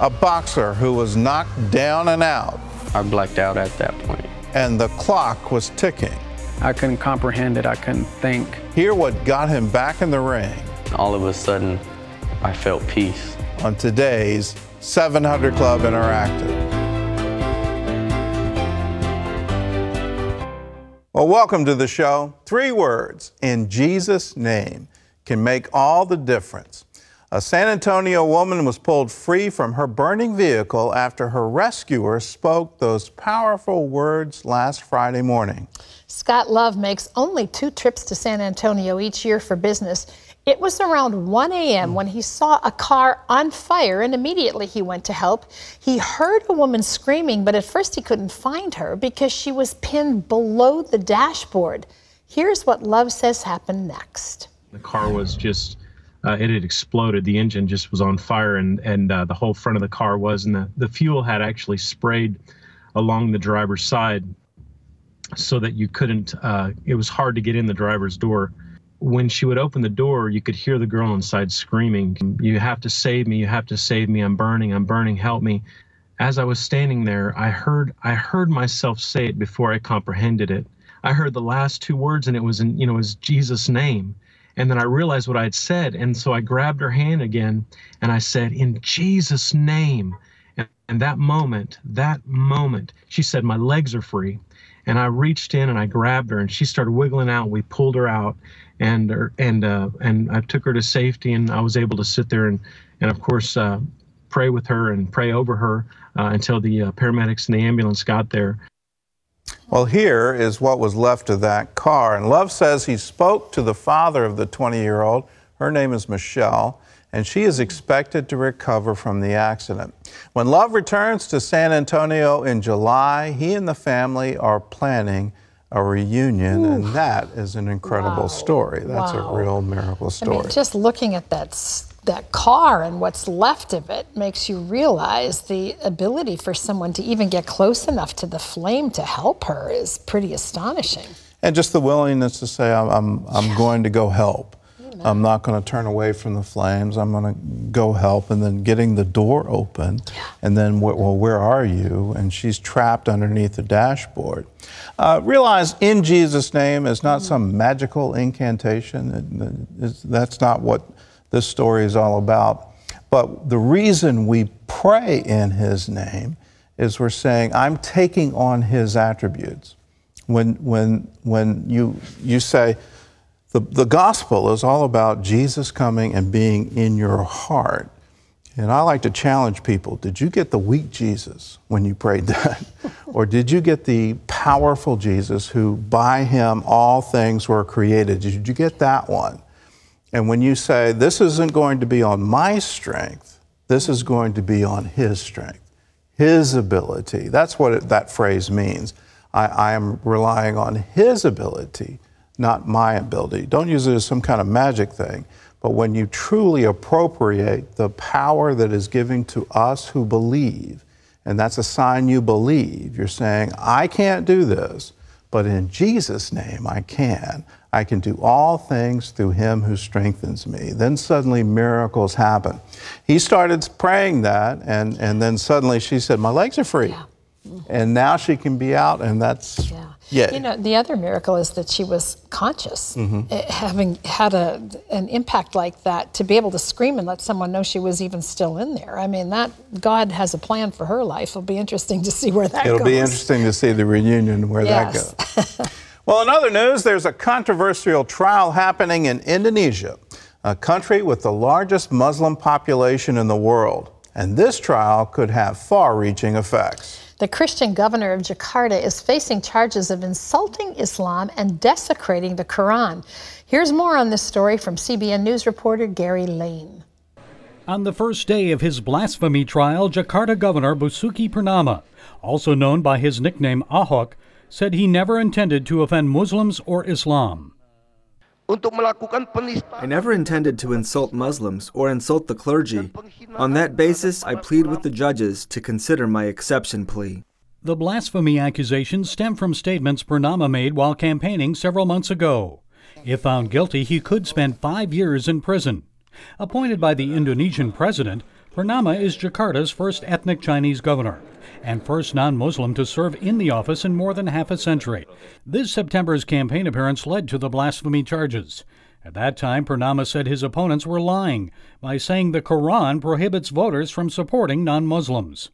a boxer who was knocked down and out, I blacked out at that point. and the clock was ticking. I couldn't comprehend it. I couldn't think. Hear what got him back in the ring All of a sudden, I felt peace. on today's 700 Club Interactive. Well, welcome to the show. Three words in Jesus' name can make all the difference. A San Antonio woman was pulled free from her burning vehicle after her rescuer spoke those powerful words last Friday morning. Scott Love makes only two trips to San Antonio each year for business. It was around 1 a.m. when he saw a car on fire and immediately he went to help. He heard a woman screaming, but at first he couldn't find her because she was pinned below the dashboard. Here's what Love says happened next. The car was just, uh, it had exploded. The engine just was on fire, and and uh, the whole front of the car was, and the, the fuel had actually sprayed along the driver's side, so that you couldn't. Uh, it was hard to get in the driver's door. When she would open the door, you could hear the girl inside screaming, "You have to save me! You have to save me! I'm burning! I'm burning! Help me!" As I was standing there, I heard I heard myself say it before I comprehended it. I heard the last two words, and it was in you know it was Jesus' name. And then I realized what I had said. And so I grabbed her hand again and I said, In Jesus' name. And, and that moment, that moment, she said, My legs are free. And I reached in and I grabbed her and she started wiggling out. We pulled her out and er, and uh, and I took her to safety and I was able to sit there and and of course uh, pray with her and pray over her uh, until the uh, paramedics and the ambulance got there. Well, here is what was left of that car. And Love says he spoke to the father of the 20 year old. Her name is Michelle, and she is expected to recover from the accident. When Love returns to San Antonio in July, he and the family are planning a reunion, and that is an incredible Wow. story. That's Wow. a real miracle story. I mean, just looking at that that car and what's left of it makes you realize the ability for someone to even get close enough to the flame to help her is pretty astonishing. And just the willingness to say, I'm, I'm, I'm going to go help. I'm not going to turn away from the flames. I'm going to go help. And then getting the door open. And then, well, where are you? And she's trapped underneath the dashboard. Uh, realize in Jesus' name is not some magical incantation. It- that's not what this story is all about. But the reason we pray in his name is we're saying, I'm taking on his attributes when when when you you say the, the gospel is all about Jesus coming and being in your heart. And I like to challenge people did you get the weak Jesus when you prayed that? or did you get the powerful Jesus who by him all things were created? Did you get that one? And when you say, this isn't going to be on my strength, this is going to be on his strength, his ability. That's what it, that phrase means. I, I am relying on his ability, not my ability. Don't use it as some kind of magic thing. But when you truly appropriate the power that is given to us who believe, and that's a sign you believe, you're saying, I can't do this, but in Jesus' name I can. I can do all things through him who strengthens me. Then suddenly miracles happen. He started praying that, and, and then suddenly she said, My legs are free. And now she can be out, and that's Yeah. yay. You know, the other miracle is that she was conscious, Mm-hmm. Eh, having had a, an impact like that, to be able to scream and let someone know she was even still in there. I mean, that God has a plan for her life. It'll be interesting to see where that It'll goes. be interesting to see the reunion where Yes. that goes. well, in other news, there's a controversial trial happening in Indonesia, a country with the largest Muslim population in the world. And this trial could have far reaching effects. The Christian governor of Jakarta is facing charges of insulting Islam and desecrating the Quran. Here's more on this story from CBN News reporter Gary Lane. On the first day of his blasphemy trial, Jakarta Governor Basuki Purnama, also known by his nickname Ahok, said he never intended to offend Muslims or Islam. Untuk melakukan penistaan I never intended to insult Muslims or insult the clergy. On that basis, I plead with the judges to consider my exception plea. The blasphemy accusations stem from statements Purnama made while campaigning several months ago. If found guilty, he could spend five years in prison. Appointed by the Indonesian president, Purnama is Jakarta's first ethnic Chinese governor and first non Muslim to serve in the office in more than half a century. This September's campaign appearance led to the blasphemy charges. At that time, Purnama said his opponents were lying by saying the Quran prohibits voters from supporting non Muslims.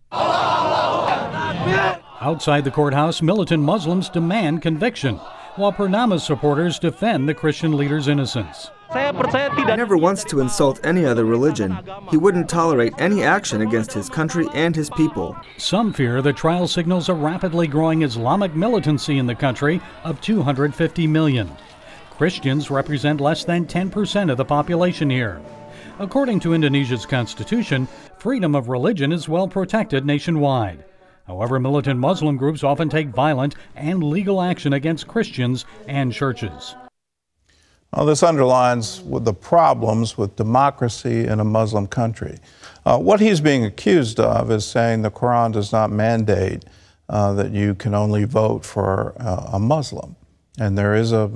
Outside the courthouse, militant Muslims demand conviction, while Purnama's supporters defend the Christian leader's innocence. He never wants to insult any other religion. He wouldn't tolerate any action against his country and his people. Some fear the trial signals a rapidly growing Islamic militancy in the country of 250 million. Christians represent less than 10% of the population here. According to Indonesia's constitution, freedom of religion is well protected nationwide. However, militant Muslim groups often take violent and legal action against Christians and churches. Well, this underlines the problems with democracy in a Muslim country. Uh, what he's being accused of is saying the Quran does not mandate uh, that you can only vote for uh, a Muslim. And there is a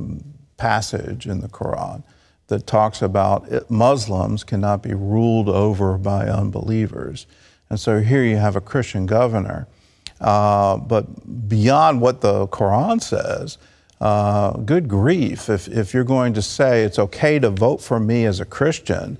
passage in the Quran that talks about it, Muslims cannot be ruled over by unbelievers. And so here you have a Christian governor. Uh, but beyond what the Quran says, uh, good grief, if, if you're going to say it's okay to vote for me as a Christian,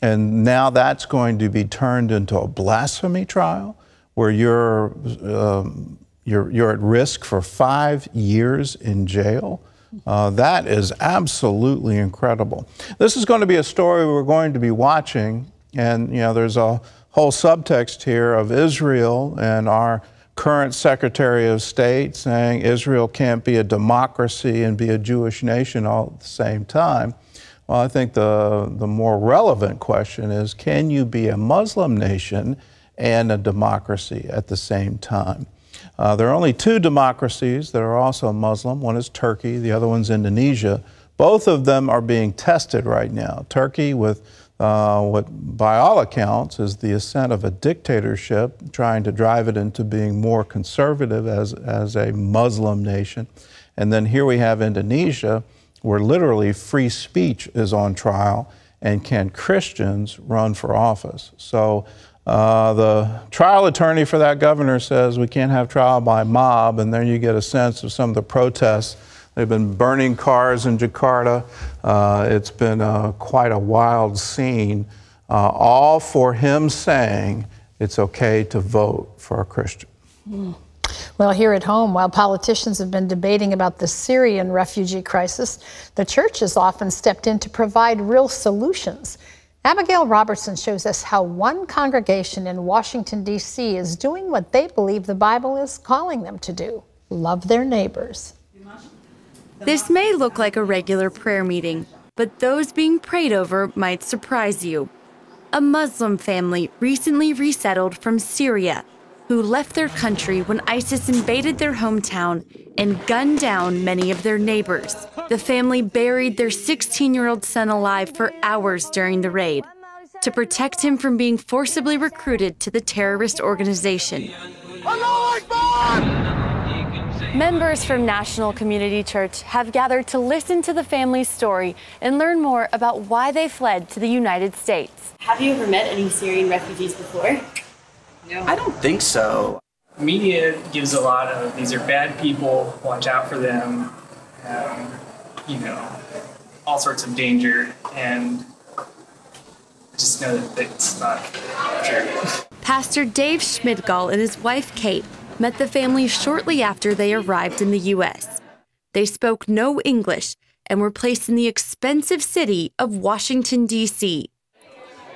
and now that's going to be turned into a blasphemy trial where you're, um, you're, you're at risk for five years in jail. Uh, that is absolutely incredible. This is going to be a story we're going to be watching, and you know, there's a whole subtext here of Israel and our current Secretary of State saying Israel can't be a democracy and be a Jewish nation all at the same time. Well, I think the, the more relevant question is can you be a Muslim nation and a democracy at the same time? Uh, there are only two democracies that are also Muslim. One is Turkey, the other one's Indonesia. Both of them are being tested right now. Turkey, with uh, what by all accounts is the ascent of a dictatorship, trying to drive it into being more conservative as, as a Muslim nation. And then here we have Indonesia, where literally free speech is on trial, and can Christians run for office? So uh, the trial attorney for that governor says we can't have trial by mob, and then you get a sense of some of the protests. They've been burning cars in Jakarta. Uh, it's been uh, quite a wild scene, uh, all for him saying it's okay to vote for a Christian. Mm. Well, here at home, while politicians have been debating about the Syrian refugee crisis, the church has often stepped in to provide real solutions. Abigail Robertson shows us how one congregation in Washington, D.C. is doing what they believe the Bible is calling them to do love their neighbors. This may look like a regular prayer meeting, but those being prayed over might surprise you. A Muslim family recently resettled from Syria who left their country when ISIS invaded their hometown and gunned down many of their neighbors. The family buried their 16 year old son alive for hours during the raid to protect him from being forcibly recruited to the terrorist organization. Members from National Community Church have gathered to listen to the family's story and learn more about why they fled to the United States. Have you ever met any Syrian refugees before? No. I don't think so. Media gives a lot of these are bad people, watch out for them, um, you know, all sorts of danger, and just know that it's not true. Pastor Dave Schmidgall and his wife Kate met the family shortly after they arrived in the U.S. They spoke no English and were placed in the expensive city of Washington, D.C.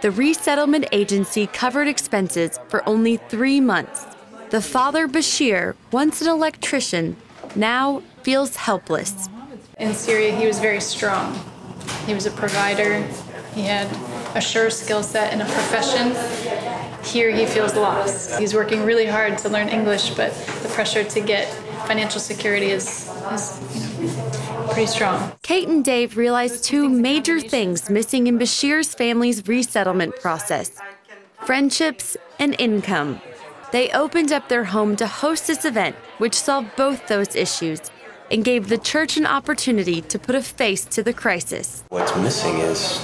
The resettlement agency covered expenses for only three months. The father, Bashir, once an electrician, now feels helpless. In Syria, he was very strong. He was a provider, he had a sure skill set in a profession. Here, he feels lost. He's working really hard to learn English, but the pressure to get financial security is, is pretty strong. Kate and Dave realized two major things missing in Bashir's family's resettlement process friendships and income. They opened up their home to host this event, which solved both those issues. And gave the church an opportunity to put a face to the crisis. What's missing is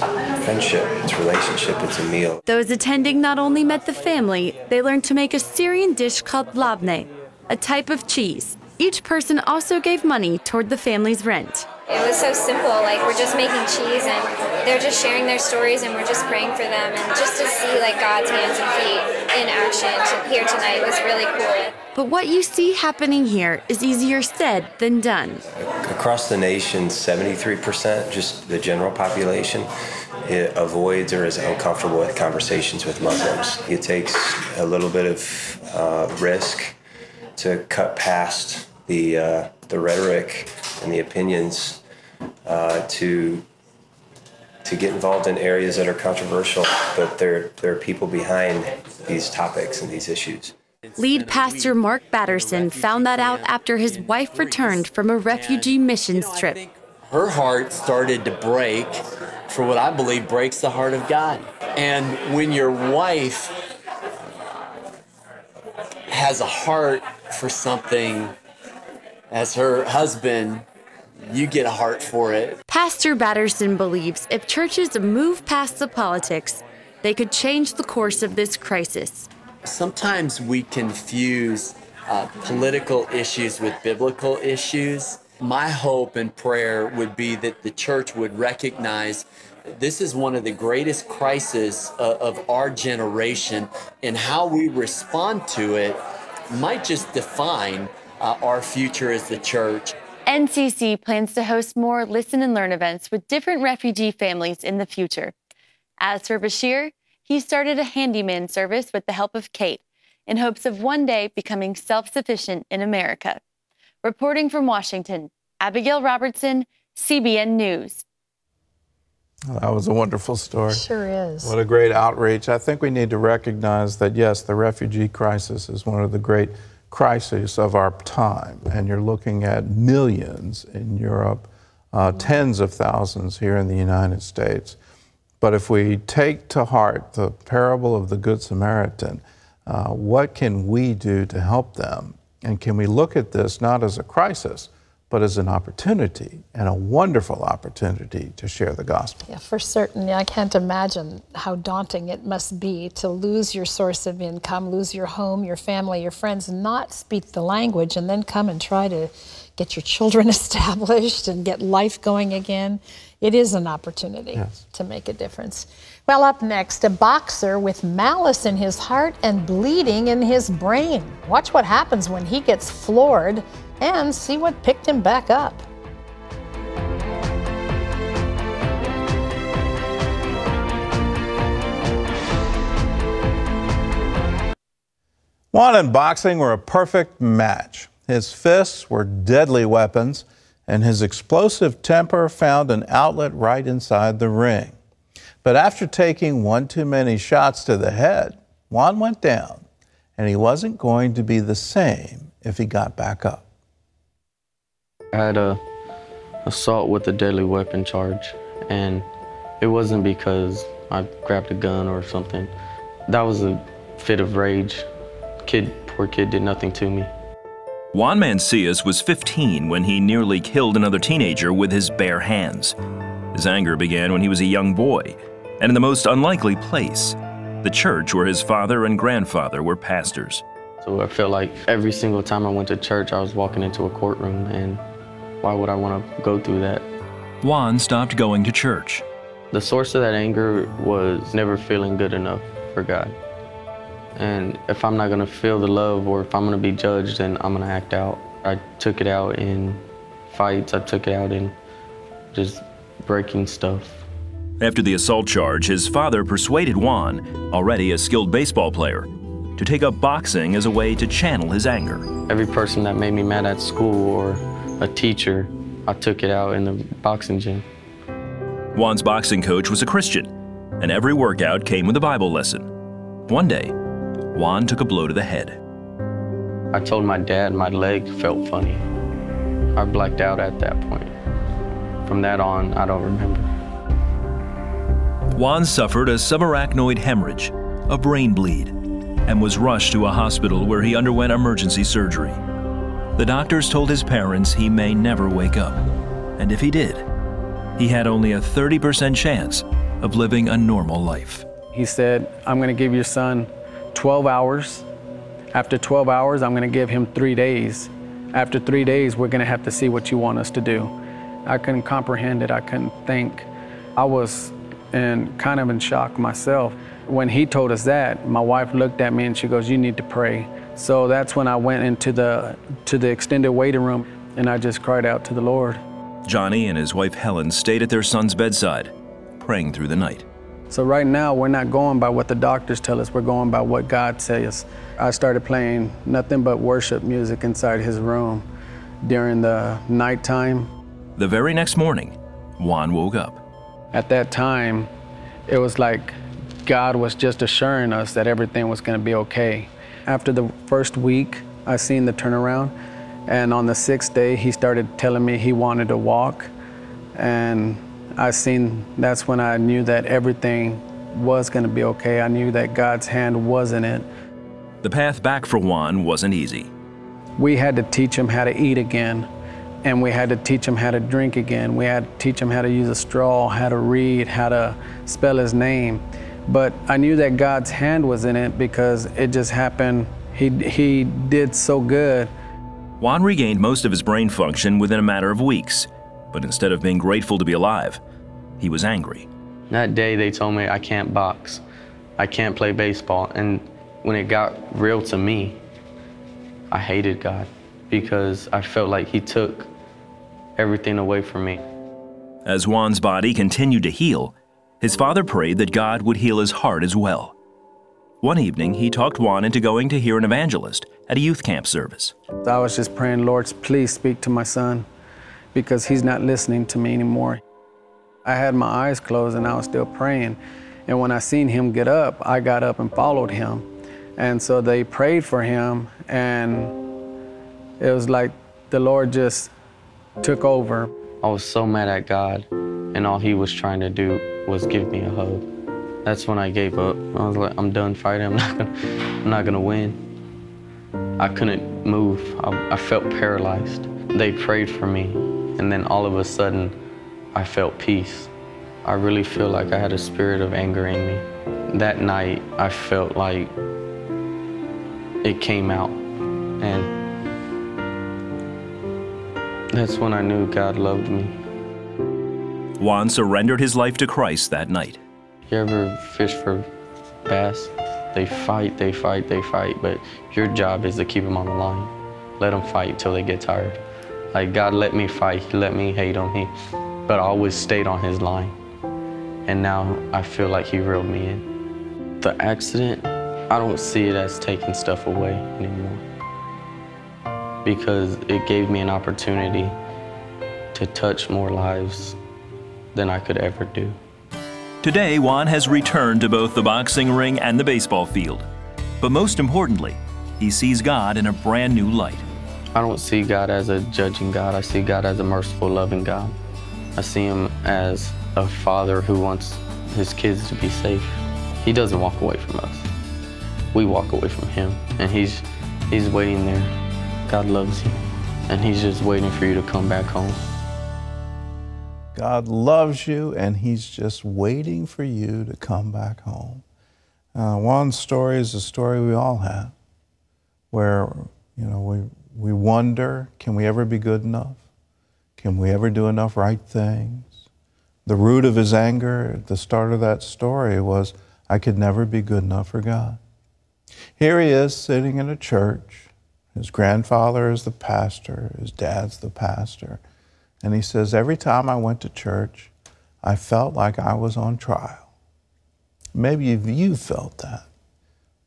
friendship, it's relationship, it's a meal. Those attending not only met the family, they learned to make a Syrian dish called labne, a type of cheese. Each person also gave money toward the family's rent. It was so simple, like we're just making cheese and they're just sharing their stories and we're just praying for them and just to see like God's hands and feet in action here tonight was really cool. But what you see happening here is easier said than done. Across the nation, 73%, just the general population, avoids or is uncomfortable with conversations with Muslims. It takes a little bit of uh, risk to cut past the uh, the rhetoric and the opinions uh, to to get involved in areas that are controversial, but there there are people behind these topics and these issues. Lead pastor Mark Batterson found that out after his wife returned from a refugee missions trip. Her heart started to break for what I believe breaks the heart of God. And when your wife has a heart for something as her husband, you get a heart for it. Pastor Batterson believes if churches move past the politics, they could change the course of this crisis. Sometimes we confuse uh, political issues with biblical issues. My hope and prayer would be that the church would recognize this is one of the greatest crises uh, of our generation, and how we respond to it might just define uh, our future as the church. NCC plans to host more listen and learn events with different refugee families in the future. As for Bashir, he started a handyman service with the help of Kate in hopes of one day becoming self sufficient in America. Reporting from Washington, Abigail Robertson, CBN News. That was a wonderful story. Sure is. What a great outreach. I think we need to recognize that, yes, the refugee crisis is one of the great crises of our time. And you're looking at millions in Europe, uh, tens of thousands here in the United States. But if we take to heart the parable of the Good Samaritan, uh, what can we do to help them? And can we look at this not as a crisis, but as an opportunity and a wonderful opportunity to share the gospel. Yeah, for certain. I can't imagine how daunting it must be to lose your source of income, lose your home, your family, your friends, not speak the language, and then come and try to get your children established and get life going again. It is an opportunity yes. to make a difference. Well, up next, a boxer with malice in his heart and bleeding in his brain. Watch what happens when he gets floored and see what picked him back up. Juan and boxing were a perfect match. His fists were deadly weapons, and his explosive temper found an outlet right inside the ring. But after taking one too many shots to the head, Juan went down, and he wasn't going to be the same if he got back up. I had a assault with a deadly weapon charge, and it wasn't because I grabbed a gun or something. That was a fit of rage. Kid, poor kid, did nothing to me. Juan Mancias was 15 when he nearly killed another teenager with his bare hands. His anger began when he was a young boy, and in the most unlikely place, the church where his father and grandfather were pastors. So I felt like every single time I went to church, I was walking into a courtroom and why would I want to go through that? Juan stopped going to church. The source of that anger was never feeling good enough for God. And if I'm not going to feel the love or if I'm going to be judged, then I'm going to act out. I took it out in fights, I took it out in just breaking stuff. After the assault charge, his father persuaded Juan, already a skilled baseball player, to take up boxing as a way to channel his anger. Every person that made me mad at school or a teacher, I took it out in the boxing gym. Juan's boxing coach was a Christian, and every workout came with a Bible lesson. One day, Juan took a blow to the head. I told my dad my leg felt funny. I blacked out at that point. From that on, I don't remember. Juan suffered a subarachnoid hemorrhage, a brain bleed, and was rushed to a hospital where he underwent emergency surgery. The doctors told his parents he may never wake up. And if he did, he had only a 30% chance of living a normal life. He said, I'm going to give your son 12 hours. After 12 hours, I'm going to give him three days. After three days, we're going to have to see what you want us to do. I couldn't comprehend it. I couldn't think. I was in, kind of in shock myself. When he told us that, my wife looked at me and she goes, you need to pray. So that's when I went into the, to the extended waiting room and I just cried out to the Lord. Johnny and his wife Helen stayed at their son's bedside, praying through the night. So right now, we're not going by what the doctors tell us, we're going by what God says. I started playing nothing but worship music inside his room during the nighttime. The very next morning, Juan woke up. At that time, it was like God was just assuring us that everything was going to be okay. After the first week, I seen the turnaround. And on the sixth day, he started telling me he wanted to walk. And I seen that's when I knew that everything was going to be okay. I knew that God's hand was in it. The path back for Juan wasn't easy. We had to teach him how to eat again, and we had to teach him how to drink again. We had to teach him how to use a straw, how to read, how to spell his name. But I knew that God's hand was in it because it just happened. He, he did so good. Juan regained most of his brain function within a matter of weeks. But instead of being grateful to be alive, he was angry. That day they told me I can't box, I can't play baseball. And when it got real to me, I hated God because I felt like He took everything away from me. As Juan's body continued to heal, his father prayed that God would heal his heart as well. One evening, he talked Juan into going to hear an evangelist at a youth camp service. I was just praying, Lord, please speak to my son because he's not listening to me anymore. I had my eyes closed and I was still praying. And when I seen him get up, I got up and followed him. And so they prayed for him, and it was like the Lord just took over. I was so mad at God, and all he was trying to do was give me a hug. That's when I gave up. I was like, I'm done fighting. I'm not gonna, I'm not gonna win. I couldn't move. I, I felt paralyzed. They prayed for me, and then all of a sudden, I felt peace. I really feel like I had a spirit of anger in me. That night, I felt like it came out. And that's when I knew God loved me. Juan surrendered his life to Christ that night. You ever fish for bass? They fight, they fight, they fight, but your job is to keep them on the line. Let them fight till they get tired. Like God let me fight, He let me hate on He, but I always stayed on His line. And now I feel like He reeled me in. The accident, I don't see it as taking stuff away anymore because it gave me an opportunity to touch more lives than I could ever do. Today, Juan has returned to both the boxing ring and the baseball field. But most importantly, he sees God in a brand new light. I don't see God as a judging God. I see God as a merciful, loving God. I see him as a father who wants his kids to be safe. He doesn't walk away from us. We walk away from him, and he's, he's waiting there. God loves you, and he's just waiting for you to come back home. God loves you, and He's just waiting for you to come back home. Uh, Juan's story is a story we all have, where you know we we wonder, can we ever be good enough? Can we ever do enough right things? The root of his anger at the start of that story was, I could never be good enough for God. Here he is sitting in a church. His grandfather is the pastor, his dad's the pastor. And he says, Every time I went to church, I felt like I was on trial. Maybe you felt that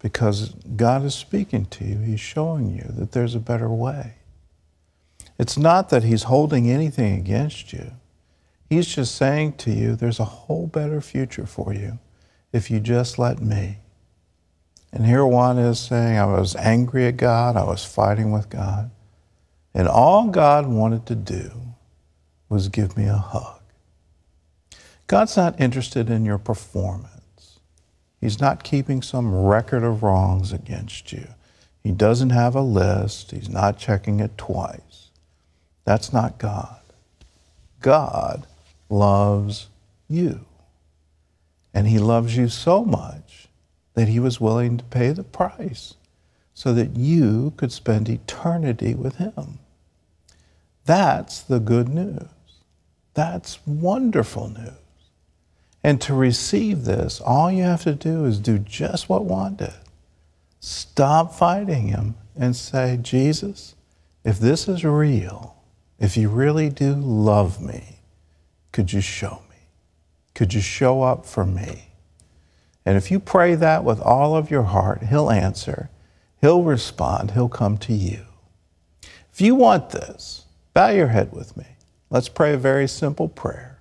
because God is speaking to you. He's showing you that there's a better way. It's not that He's holding anything against you. He's just saying to you, there's a whole better future for you if you just let me. And here Juan is saying, I was angry at God, I was fighting with God, and all God wanted to do was give me a hug. God's not interested in your performance. He's not keeping some record of wrongs against you. He doesn't have a list, he's not checking it twice. That's not God. God loves you. And he loves you so much that he was willing to pay the price so that you could spend eternity with him. That's the good news. That's wonderful news. And to receive this, all you have to do is do just what Juan did. Stop fighting him and say, Jesus, if this is real, if you really do love me, could you show me? Could you show up for me? And if you pray that with all of your heart, He'll answer, He'll respond, He'll come to you. If you want this, bow your head with me. Let's pray a very simple prayer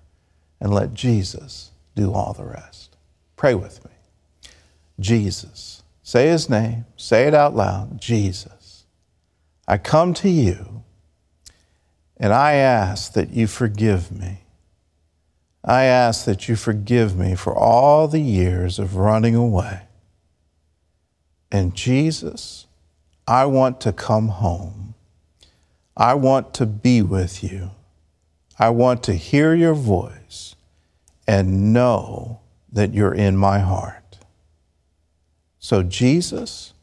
and let Jesus do all the rest. Pray with me. Jesus, say His name, say it out loud Jesus. I come to you and I ask that you forgive me. I ask that you forgive me for all the years of running away. And Jesus, I want to come home. I want to be with you. I want to hear your voice and know that you're in my heart. So, Jesus,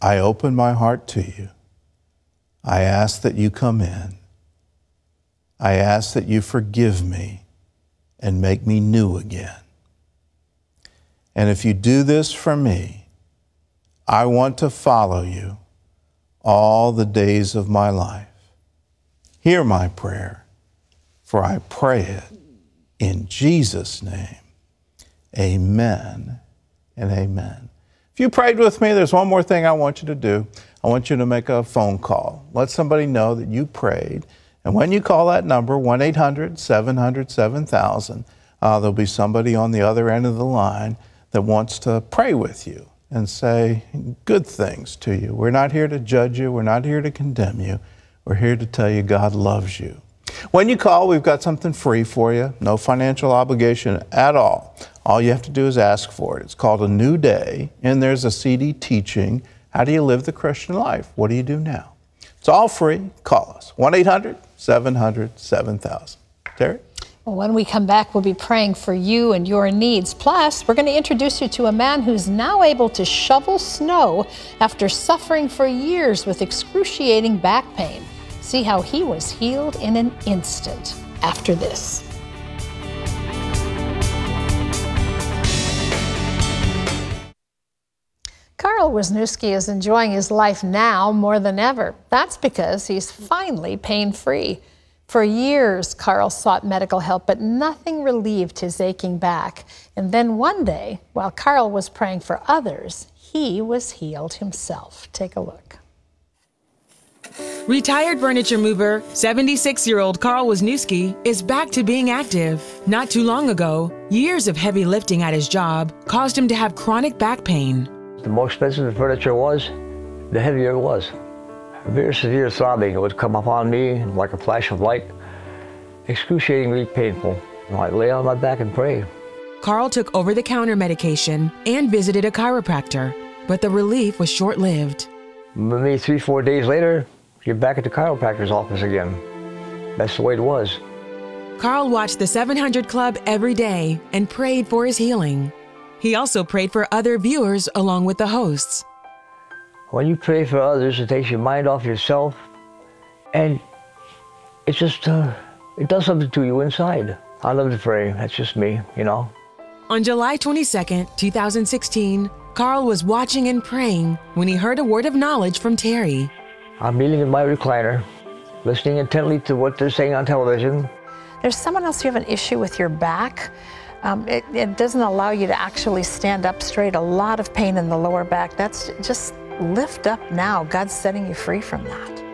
I open my heart to you. I ask that you come in. I ask that you forgive me and make me new again. And if you do this for me, I want to follow you all the days of my life. Hear my prayer, for I pray it in Jesus' name. Amen and amen. If you prayed with me, there's one more thing I want you to do. I want you to make a phone call. Let somebody know that you prayed and when you call that number, 1 800 700 7000, uh, there'll be somebody on the other end of the line that wants to pray with you and say good things to you. We're not here to judge you, we're not here to condemn you. We're here to tell you God loves you. When you call, we've got something free for you, no financial obligation at all. All you have to do is ask for it. It's called A New Day, and there's a CD teaching How do you live the Christian life? What do you do now? It's all free. Call us 1 800 700 7000. Terry? Well, when we come back, we'll be praying for you and your needs. Plus, we're going to introduce you to a man who's now able to shovel snow after suffering for years with excruciating back pain. See how he was healed in an instant after this. Carl Wisniewski is enjoying his life now more than ever. That's because he's finally pain free. For years, Carl sought medical help, but nothing relieved his aching back. And then one day, while Carl was praying for others, he was healed himself. Take a look. Retired furniture mover, 76 year old Carl Wisniewski is back to being active. Not too long ago, years of heavy lifting at his job caused him to have chronic back pain. The more expensive the furniture was, the heavier it was. Very severe throbbing would come upon me like a flash of light, excruciatingly painful. I'd lay on my back and pray. Carl took over the counter medication and visited a chiropractor, but the relief was short lived. Maybe three, four days later, you're back at the chiropractor's office again. That's the way it was. Carl watched the 700 Club every day and prayed for his healing. He also prayed for other viewers along with the hosts. When you pray for others, it takes your mind off yourself, and it just uh, it does something to you inside. I love to pray. That's just me, you know. On July 22nd, 2016, Carl was watching and praying when he heard a word of knowledge from Terry. I'm kneeling in my recliner, listening intently to what they're saying on television. There's someone else you have an issue with your back. Um, it, it doesn't allow you to actually stand up straight. A lot of pain in the lower back. That's just lift up now. God's setting you free from that.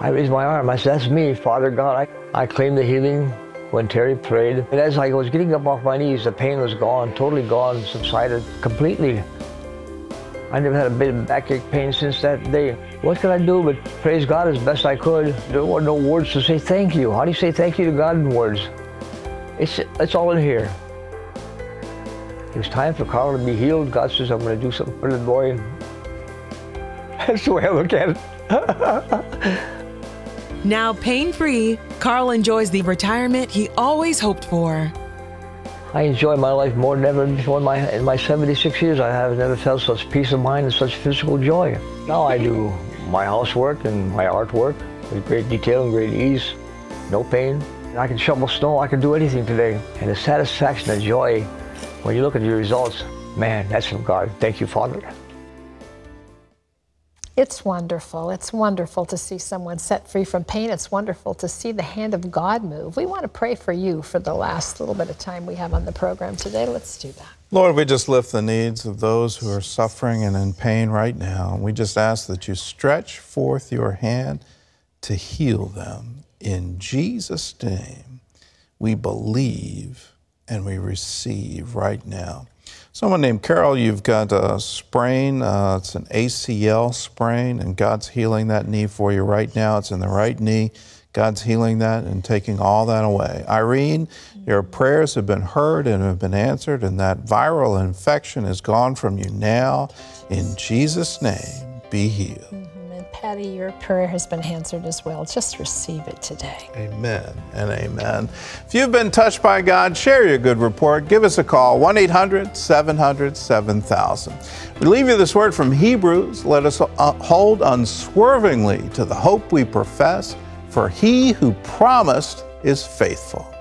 I raised my arm. I said, That's me, Father God. I, I claim the healing when Terry prayed. And as I was getting up off my knees, the pain was gone, totally gone, subsided completely. I never had a bit of backache pain since that day. What could I do but praise God as best I could? There were no words to say thank you. How do you say thank you to God in words? It's, it's all in here. It was time for Carl to be healed. God says, I'm going to do something for the boy. That's the way I look at it. now pain free, Carl enjoys the retirement he always hoped for. I enjoy my life more than ever before. In my, in my 76 years, I have never felt such peace of mind and such physical joy. Now I do my housework and my artwork with great detail and great ease, no pain. I can shovel snow, I can do anything today. And the satisfaction and joy when you look at your results, man, that's from God. Thank you, Father. It's wonderful. It's wonderful to see someone set free from pain. It's wonderful to see the hand of God move. We want to pray for you for the last little bit of time we have on the program today. Let's do that. Lord, we just lift the needs of those who are suffering and in pain right now. We just ask that you stretch forth your hand to heal them. In Jesus' name, we believe and we receive right now. Someone named Carol, you've got a sprain. Uh, it's an ACL sprain, and God's healing that knee for you right now. It's in the right knee. God's healing that and taking all that away. Irene, your prayers have been heard and have been answered, and that viral infection is gone from you now. In Jesus' name, be healed. And Patty, your prayer has been answered as well. Just receive it today. Amen and amen. If you've been touched by God, share your good report. Give us a call, 1 800 700 7000. We leave you this word from Hebrews. Let us uh, hold unswervingly to the hope we profess, for he who promised is faithful.